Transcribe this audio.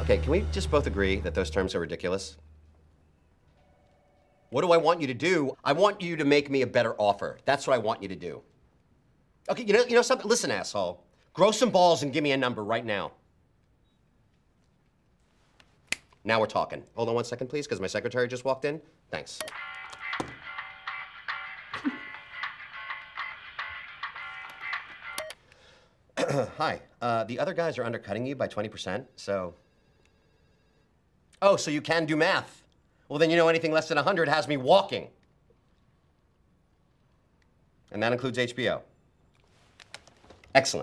Okay, can we just both agree that those terms are ridiculous? What do I want you to do? I want you to make me a better offer. That's what I want you to do. Okay, you know, you know something? Listen, asshole. Grow some balls and give me a number right now. Now we're talking. Hold on one second, please, because my secretary just walked in. Thanks. Hi. Uh, the other guys are undercutting you by 20%, so. Oh, so you can do math. Well, then you know anything less than 100 has me walking. And that includes HBO. Excellent.